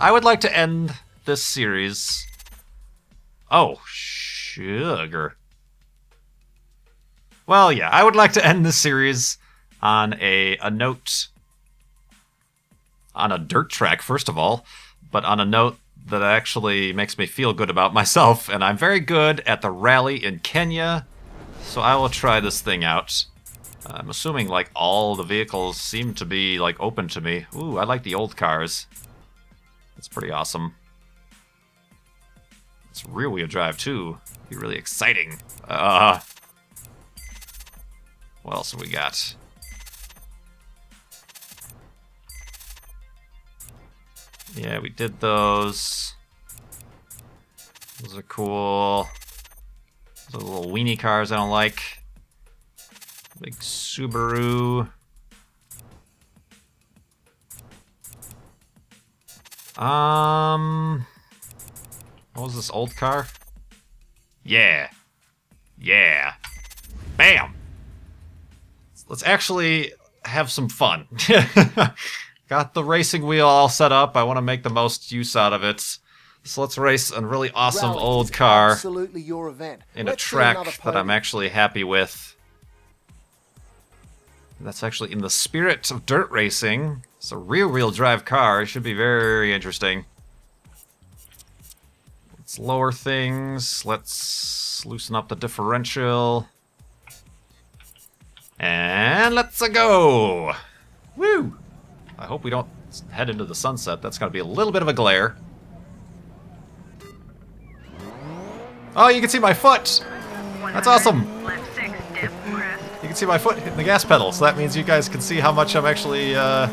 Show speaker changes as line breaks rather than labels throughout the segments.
I would like to end this series. Oh, sugar. Well, yeah, I would like to end this series on a, a note. On a dirt track, first of all, but on a note that actually makes me feel good about myself, and I'm very good at the rally in Kenya, so I will try this thing out. I'm assuming like all the vehicles seem to be like open to me. Ooh, I like the old cars. That's pretty awesome. It's rear wheel drive too. Be really exciting. Uh, what else have we got? Yeah, we did those. Those are cool. Those little weenie cars I don't like. Big Subaru. Um, what was this old car? Yeah, yeah, bam. Let's actually have some fun. Got the racing wheel all set up. I want to make the most use out of it. So let's race a really awesome
Rally
old car
Absolutely your event.
in
Let's
a track that I'm actually happy with. That's actually in the spirit of dirt racing. It's a rear-wheel drive car. It should be very interesting. Let's lower things. Let's loosen up the differential. And let's go! Woo! I hope we don't head into the sunset. That's going to be a little bit of a glare. Oh, you can see my foot! That's awesome!
Left six, dip, crest.
You can see my foot hitting the gas pedal, so that means you guys can see how much I'm actually uh,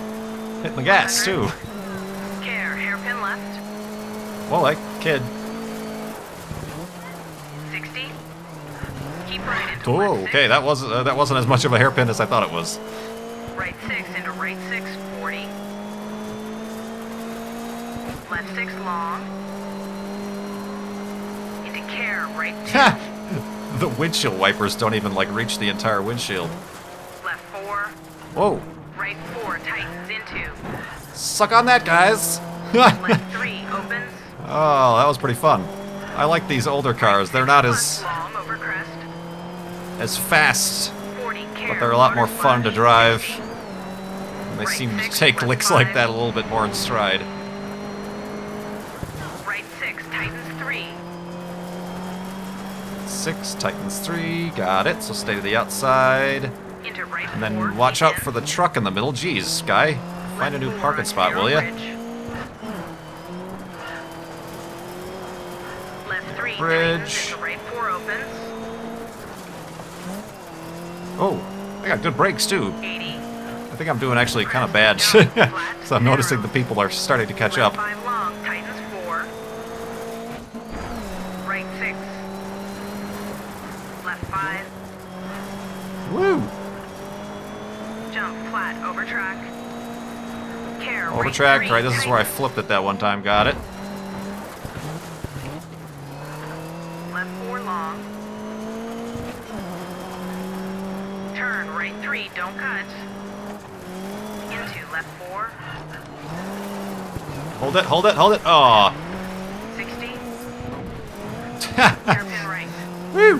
hitting the gas, too.
Care, hairpin left.
Well, like, kid.
60. Keep right into
Oh, okay,
six.
that wasn't uh, that wasn't as much of a hairpin as I thought it was.
Right six into right six, 40. Left six long. Into care, right two.
The windshield wipers don't even like reach the entire windshield.
Left four.
Whoa,
Right four tightens into.
suck on that, guys!
Left three opens.
oh, that was pretty fun. I like these older cars. They're not as
long over crest.
as fast, but they're a lot more fun to drive. And they seem to take licks like that a little bit more in stride.
Right six tightens three.
Six, tightens three, got it. So stay to the outside. And then watch out for the truck in the middle. Geez, guy. Find a new parking spot, will ya?
bridge.
Oh, I got good brakes too.
80.
I think I'm doing actually kind of bad. so I'm noticing the people are starting to catch up.
five long tightens four. Right six. Left five.
Woo!
Jump flat over track. Care
Over
right
track.
three,
Right, this is where I flipped it that one time. Got it.
Left four long. Turn right three, don't cut. Into left four,
Hold it, hold it, hold it. Oh.
60. Hairpin right.
Woo!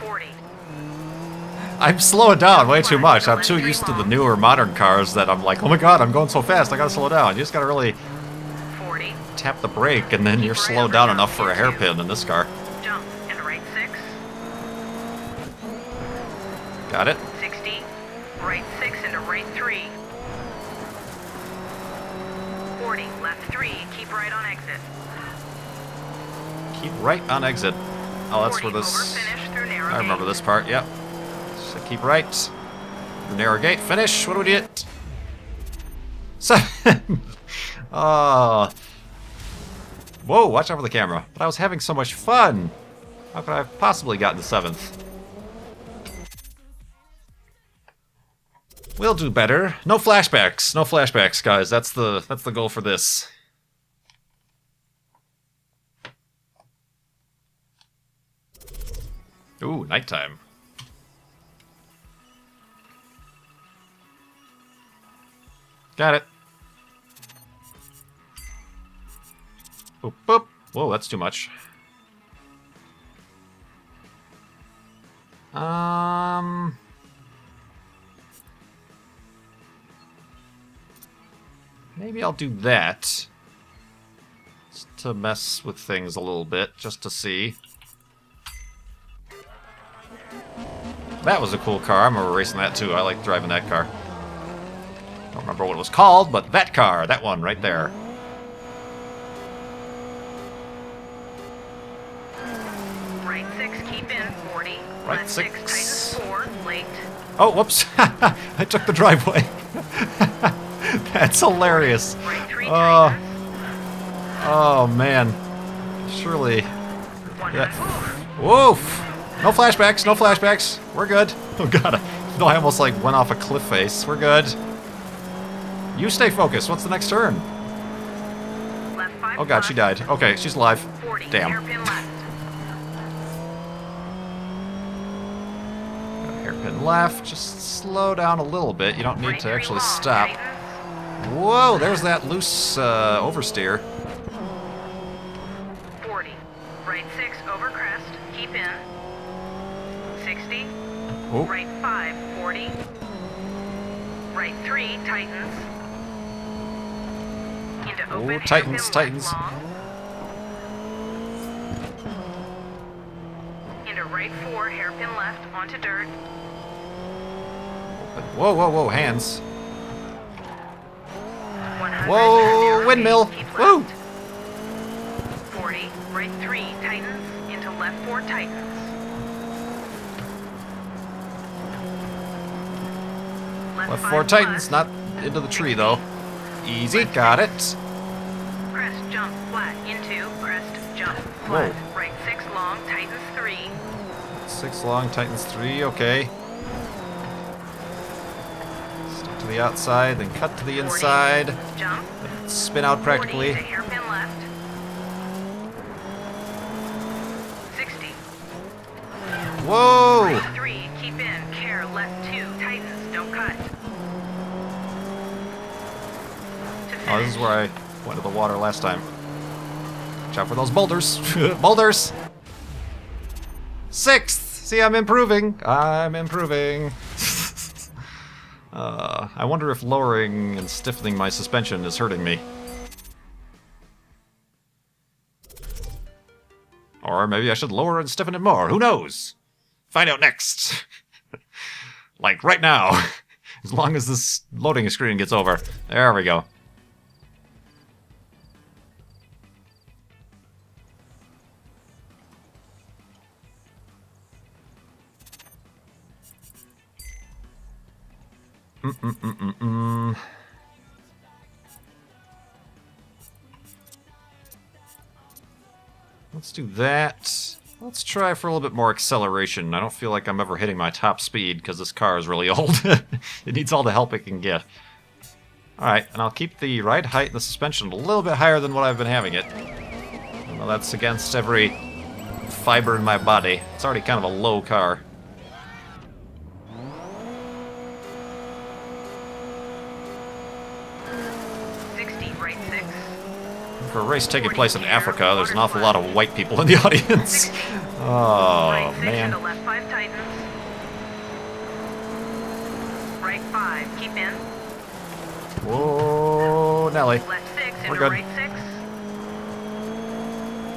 40.
I'm slowing down way too much. I'm too used to the newer modern cars that I'm like, oh my god, I'm going so fast, I gotta slow down. You just gotta really
40.
tap the brake and then you're slowed down enough for a hairpin in this car.
Jump into right six.
Got it?
60. Right six into right three. 40. Left three. Keep right on exit.
Keep right on exit. Oh, that's
40
where this...
Over finish through narrow
I remember this part, yep. So keep right. The narrow gate, finish. What do we get? Seven. oh. Ah. Whoa, watch out for the camera. But I was having so much fun. How could I have possibly gotten the seventh? We'll do better. No flashbacks. No flashbacks, guys. That's the that's the goal for this. Ooh, nighttime. Got it. Boop, boop. Whoa, that's too much. Um... Maybe I'll do that. Just to mess with things a little bit, just to see. That was a cool car. I remember racing that too. I like driving that car. Remember what it was called, but that car, that one right there.
Right 6, keep in. 40.
Right
Left
six.
6, 4. Late.
Oh, whoops. I took the driveway. That's hilarious.
Right 3,
Oh, oh man. Surely.
100.
Yeah. Woof! No flashbacks, no flashbacks. We're good. Oh god. No, I almost like went off a cliff face. We're good. You stay focused. What's the next turn? Oh god, she died. Okay, she's alive.
40.
Damn.
Hairpin left.
Hairpin left. Just slow down a little bit. You don't need to actually stop. Whoa, there's that loose uh, oversteer.
40. Right 6, over crest. Keep in. 60.
Oh,
Right 5, 40. Right 3, tightens.
Oh,
hairpin
tightens.
Into right 4, hairpin left, onto dirt.
whoa, whoa, whoa, hands. Whoa, windmill. Woo.
40, right 3, tightens. Into left 4, tightens.
Left four. tightens, not into the tree though. Easy, got it.
Crest, jump, flat, into, crest, jump,
Whoa.
Right 6, long, tightens 3.
Six long, tightens three, okay. Stick to the outside, then cut to the
40,
inside.
Jump,
Spin out
40
practically.
to hairpin left. 60.
Whoa!
Right 3, keep in, care, left 2, tightens, don't cut.
Oh, this is where I went to the water last time. Watch out for those boulders. boulders! Sixth! See, I'm improving. I'm improving. uh, I wonder if lowering and stiffening my suspension is hurting me. Or maybe I should lower and stiffen it more. Who knows? Find out next. like right now. as long as this loading screen gets over. There we go. Mm-mm-mm-mm-mm. Let's do that. Let's try for a little bit more acceleration. I don't feel like I'm ever hitting my top speed because this car is really old. it needs all the help it can get. Alright, and I'll keep the ride height and the suspension a little bit higher than what I've been having it. Well, that's against every fiber in my body. It's already kind of a low car.
Sixty, right 6.
For a race taking place in Africa, there's an awful lot of white people in the audience. Oh,
right 6
man.
left 5, tightens. Right 5, keep in.
Whoa, Nelly.
Left 6
We're
into
good.
right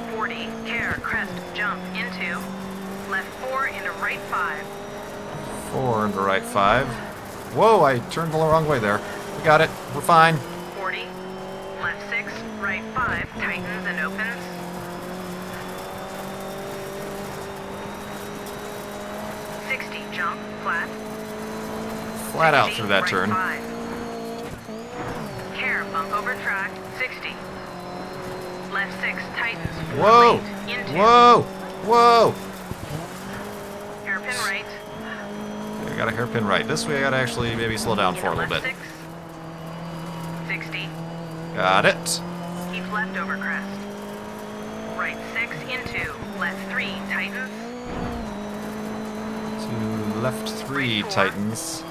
6. 40, care, crest, jump, into. Left 4 into right 5.
Four into right five. Whoa, I turned the wrong way there. We got it. We're fine.
40, left 6, right 5, tightens and opens. Sixty, jump, flat.
Flat out through that
right
turn.
Five. Care, bump over track, 60. Left 6, tightens.
Whoa! Whoa! Whoa!
Hairpin right.
I got a hairpin right. This way I gotta actually maybe slow down for a little bit.
6. 60.
Got it.
Keep left over crest. Right 6 into. Left 3 tightens.
To left three
Right four.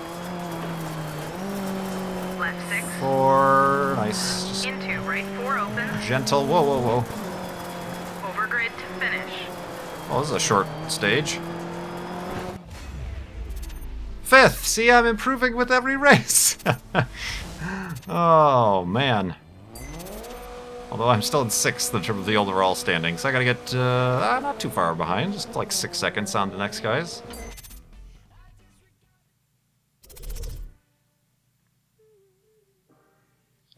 Left 6
four. Nice. Just
Into right four open.
gentle. Whoa, whoa, whoa.
Over grid to finish.
Oh, this is a short stage. Fifth! See, I'm improving with every race! oh, man. Although I'm still in sixth in terms of the overall standings. I gotta get, uh, ah, not too far behind, just like six seconds on the next guys.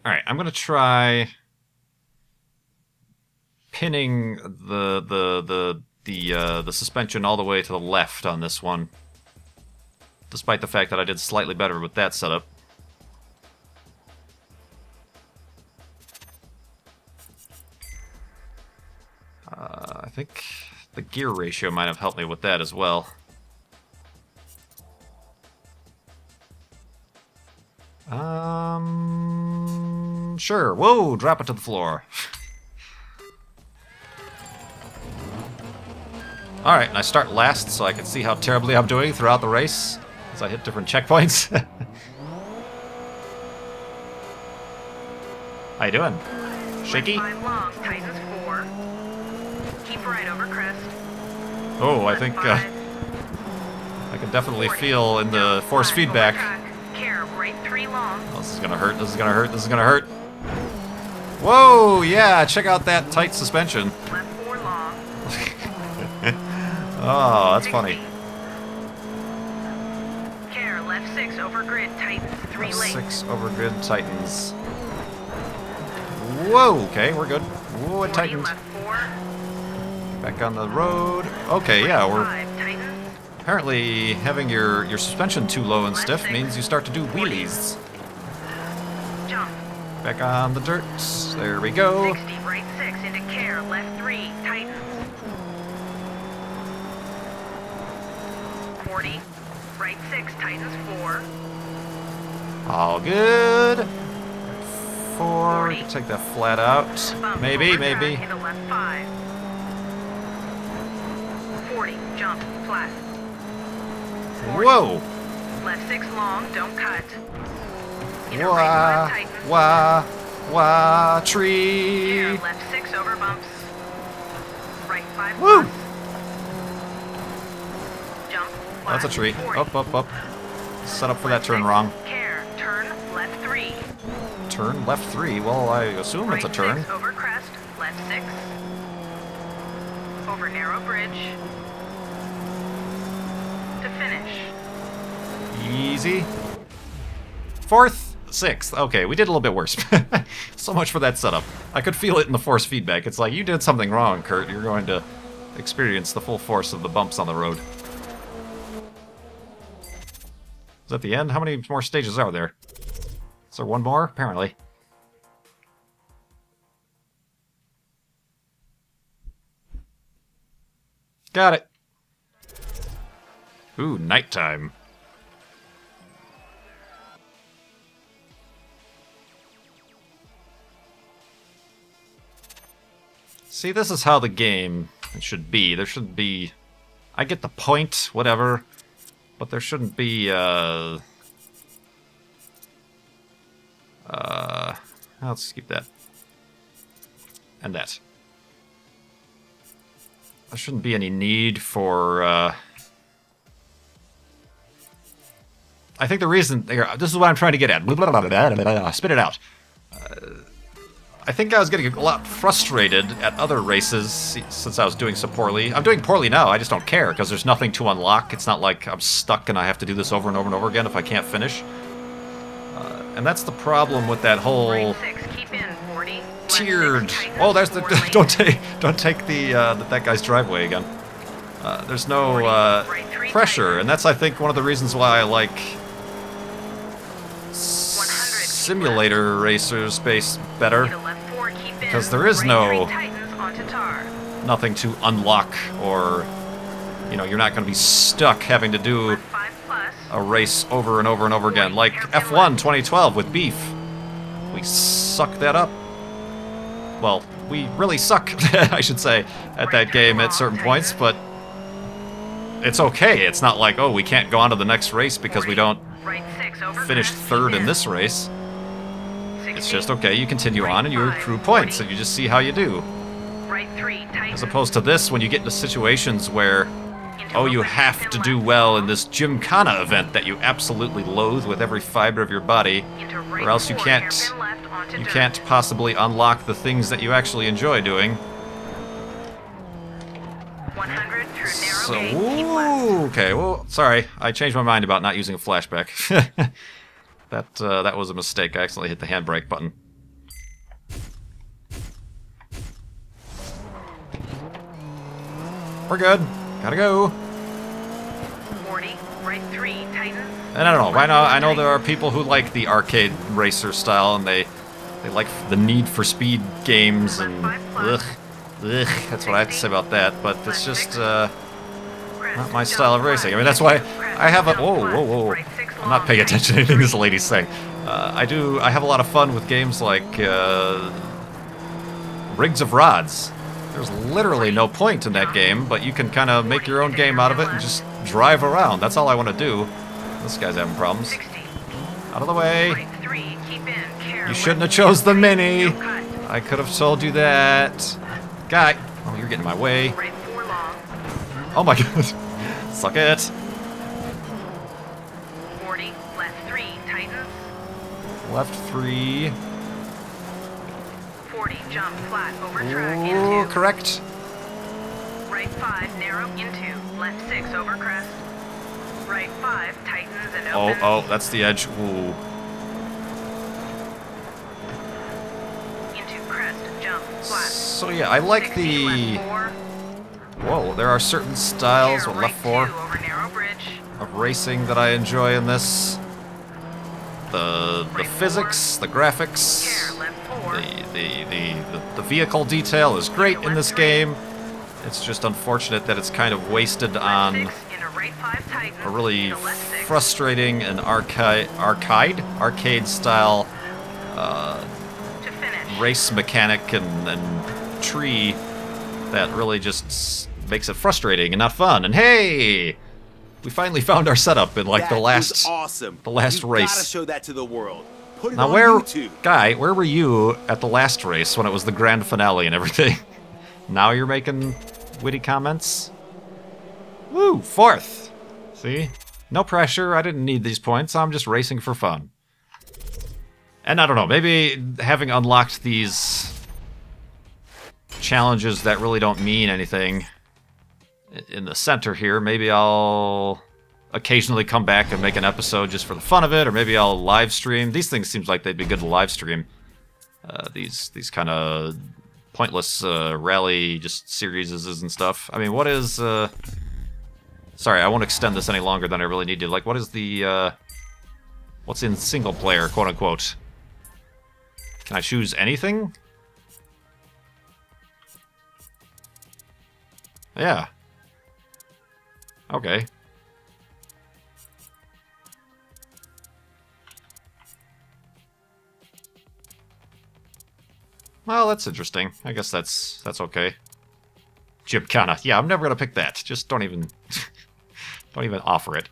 Alright, I'm gonna try pinning the the the the uh, the suspension all the way to the left on this one, despite the fact that I did slightly better with that setup. I think the gear ratio might have helped me with that as well. Um, sure. Whoa! Drop it to the floor. Alright, and I start last so I can see how terribly I'm doing throughout the race as I hit different checkpoints. how you doing? Shaky?
Left five long, tightens four. Keep right over crest.
Oh, I think uh, I can definitely
40.
feel in the force
five,
feedback.
Care, right three long.
Oh, this is gonna hurt, this is gonna hurt, this is gonna hurt. Whoa, yeah, check out that tight suspension.
Left four long.
Oh, that's funny.
Care, left six over grid, tightens three late.
Six over grid tightens. Whoa, okay, we're good. Whoa, it tightened.
left four.
Back on the road. Okay, yeah, we're apparently having your, your suspension too low and stiff means you start to do wheelies. Back on the dirt. There we go.
60, right six into care, left three, tightens. 40, right six, tightens four.
All good. Four. We can
40.
take that flat out. Maybe, maybe.
40, jump, flat. 40,
Whoa!
Left six long, don't cut. Right
Wah,
tightens.
wah, wah, tree.
left six over bumps. Right five
Woo!
plus. Jump.
That's a tree.
40.
Up, up, up. Set up for that turn
six,
wrong.
Care, turn, left three.
Turn left three. Well, I assume
right
it's a turn.
Six, over crest, left six. Over narrow bridge. To finish.
Easy. Fourth, sixth. Okay, we did a little bit worse. so much for that setup. I could feel it in the force feedback. It's like, you did something wrong, Kurt. You're going to experience the full force of the bumps on the road. Is that the end? How many more stages are there? Is there one more? Apparently. Got it. Ooh, nighttime. See, this is how the game should be. There should be... I get the point, whatever, but there shouldn't be, uh... Uh... Let's keep that. And that. There shouldn't be any need for, uh... I think the reason... This is what I'm trying to get at. Spit it out. I think I was getting a lot frustrated at other races since I was doing so poorly. I'm doing poorly now, I just don't care, because there's nothing to unlock. It's not like I'm stuck and I have to do this over and over and over again if I can't finish. Uh, and that's the problem with that whole
Right six, keep in, 40. Left six,
tiered... Oh, there's the... Don't take, don't take the, uh, that guy's driveway again. Uh, there's no uh, pressure, and that's, I think, one of the reasons why I like simulator racer space better. Because there is no-. Nothing to unlock, or, you know, you're not going to be stuck having to do a race over and over and over again, like F1 2012 with Beef. We suck that up. Well, we really suck, I should say, at that game at certain points, but it's okay. It's not like, oh, we can't go on to the next race because we don't finish third in this race. It's just okay, you continue on and you accrue points and you just see how you do.
Right 3.
As opposed to this, when you get into situations where, oh, you have to do well in this Gymkhana event that you absolutely loathe with every fiber of your body, or else you can't,
hairpin left onto
you can't possibly unlock the things that you actually enjoy doing.
100 through narrow
So,
gate, keep left.
ooh, okay, well, sorry, I changed my mind about not using a flashback. that uh, that was a mistake. I accidentally hit the handbrake button. We're good. Gotta go.
40, right 3, tighten.
And I don't know. Right now, I know there are people who like the arcade racer style, and they they like the Need for Speed games, and ugh, ugh. That's what I have to say about that. But it's just uh, not my style of racing. I mean, that's why I have a whoa, whoa, whoa.
Right 6
I'm not paying attention to anything this lady's saying. Uh, I do. I have a lot of fun with games like uh, Rigs of Rods. There's literally no point in that game, but you can kind of make your own game out of it and just drive around. That's all I want to do. This guy's having problems. Out of the way.
right 3, keep in. Care,
You shouldn't have chose the mini. I could have told you that. Guy. Oh, you're getting in my way.
Right 4 long,
Oh my god. Suck it.
40, left 3, tightens.
Left 3.
40, jump, flat, over track,
Ooh,
into.
correct.
Right 5, narrow, into. Left 6, over crest. Right 5, tightens and
oh,
open.
Oh, oh, that's the edge. Ooh.
Into crest, jump, flat.
So yeah, I like the... Whoa, there are certain styles. What, left 4? Racing that I enjoy in this. The the physics, the graphics,
Care, left 4.
the the, the the vehicle detail is great in this game. It's just unfortunate that it's kind of wasted on
6, into right 5, tightens.
a really
into left 6.
frustrating and arcade arcade arcade style uh, race mechanic and, and tree that really just makes it frustrating and not fun. And hey, we finally found our setup in like
That
the last.
awesome.
the last
you
race.
Gotta show that to the world. Put it
Now
on
where,
YouTube.
guy, where were you at the last race when it was the grand finale and everything? now you're making witty comments. Woo, fourth. See, no pressure. I didn't need these points. I'm just racing for fun. And I don't know, maybe having unlocked these challenges that really don't mean anything in the center here, maybe I'll occasionally come back and make an episode just for the fun of it, or maybe I'll live stream. These things seems like they'd be good to live stream. Uh, these these kind of pointless uh, rally just series and stuff. I mean, what is? Uh... Sorry, I won't extend this any longer than I really need to. Like, what is the? Uh... What's in single player, quote unquote? Can I choose anything? Yeah. Okay. Well, that's interesting. I guess that's that's okay. Gymkhana. Yeah, I'm never gonna pick that. Just don't even don't even offer it.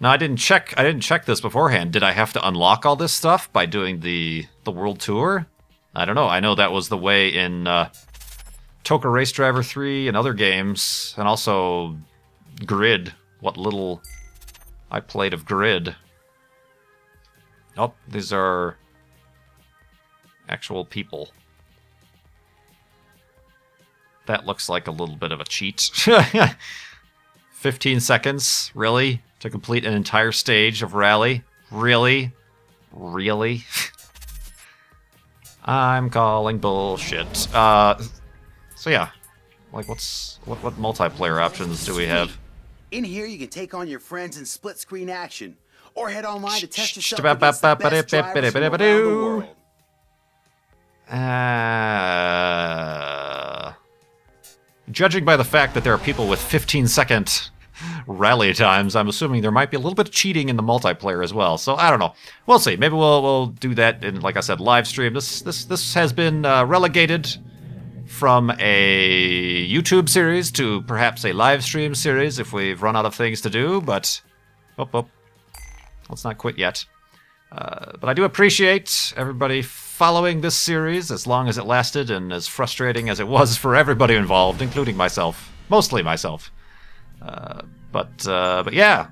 No, I didn't check. I didn't check this beforehand. Did I have to unlock all this stuff by doing the the world tour? I don't know. I know that was the way in uh, TOCA Race Driver 3 and other games, and also Grid. What little I played of Grid. Oh, these are actual people. That looks like a little bit of a cheat. 15 seconds, really? To complete an entire stage of rally? Really? Really? I'm calling bullshit. Uh, so yeah, like what's what what multiplayer options do we have?
In here, you can take on your friends in split screen action, or head online to test yourself against the best drivers from
ba- ba-
around the world.
Uh, judging by the fact that there are people with 15 second rally times, I'm assuming there might be a little bit of cheating in the multiplayer as well. So I don't know. We'll see. Maybe we'll we'll do that in, like I said, live stream. This this this has been uh, relegated from a YouTube series to perhaps a live stream series if we've run out of things to do. But oh, oh, let's not quit yet. Uh, but I do appreciate everybody following this series as long as it lasted and as frustrating as it was for everybody involved, including myself. Mostly myself. Uh, but, uh, but yeah.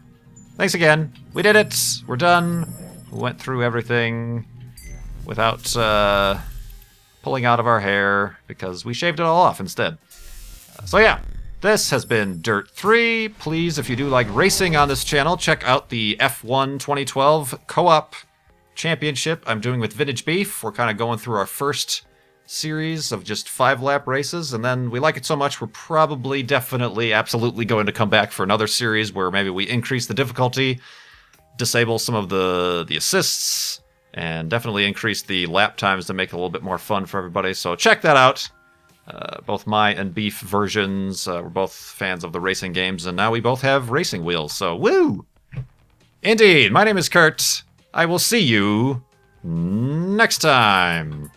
Thanks again. We did it. We're done. We went through everything without uh, pulling out of our hair because we shaved it all off instead. Uh, so yeah, this has been Dirt 3. Please, if you do like racing on this channel, check out the F1 2012 co-op championship I'm doing with Vintage Beef. We're kind of going through our first series of just five lap races, and then we like it so much we're probably, definitely, absolutely going to come back for another series where maybe we increase the difficulty, disable some of the the assists, and definitely increase the lap times to make it a little bit more fun for everybody. So check that out. Uh, both my and Beef versions. Uh, we're both fans of the racing games, and now we both have racing wheels. So woo! Indeed. My name is Kurt. I will see you next time.